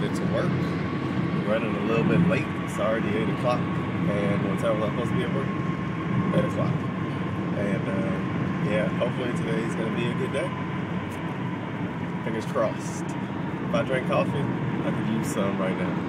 headed to work. Running a little bit late. It's already 8 o'clock. And what time was I supposed to be at work? 8 o'clock. And uh, yeah, hopefully today is going to be a good day. Fingers crossed. If I drink coffee, I could use some right now.